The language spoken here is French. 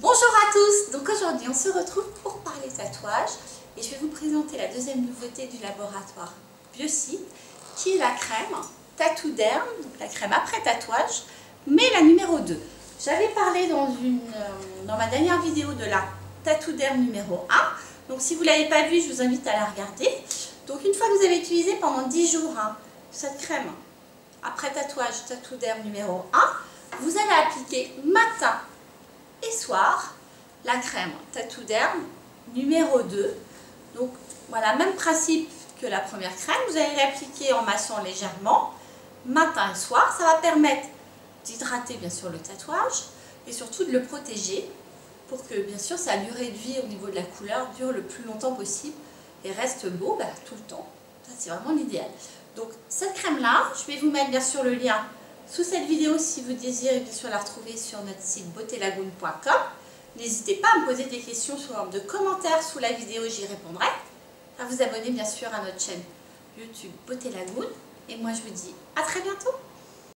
Bonjour à tous Donc aujourd'hui on se retrouve pour parler tatouage et je vais vous présenter la deuxième nouveauté du laboratoire Biocide qui est la crème Tattoo Derm, donc la crème après tatouage, mais la numéro 2. J'avais parlé dans, une, euh, dans ma dernière vidéo de la Tattoo Derm numéro 1, donc si vous ne l'avez pas vue, je vous invite à la regarder. Donc une fois que vous avez utilisé pendant 10 jours hein, cette crème après tatouage Tattoo Derm numéro 1, vous allez appliquer matin soir la crème Tattoo Derm numéro 2. Donc voilà, même principe que la première crème. Vous allez l'appliquer en massant légèrement matin et soir. Ça va permettre d'hydrater bien sûr le tatouage et surtout de le protéger pour que bien sûr sa durée de au niveau de la couleur dure le plus longtemps possible et reste beau bah, tout le temps. C'est vraiment l'idéal. Donc cette crème là, je vais vous mettre bien sûr le lien sous cette vidéo si vous désirez bien sûr la retrouver sur notre site beautélagoon.com. N'hésitez pas à me poser des questions sous forme de commentaires sous la vidéo, j'y répondrai. À vous abonner bien sûr à notre chaîne YouTube Beauté Lagoon. Et moi je vous dis à très bientôt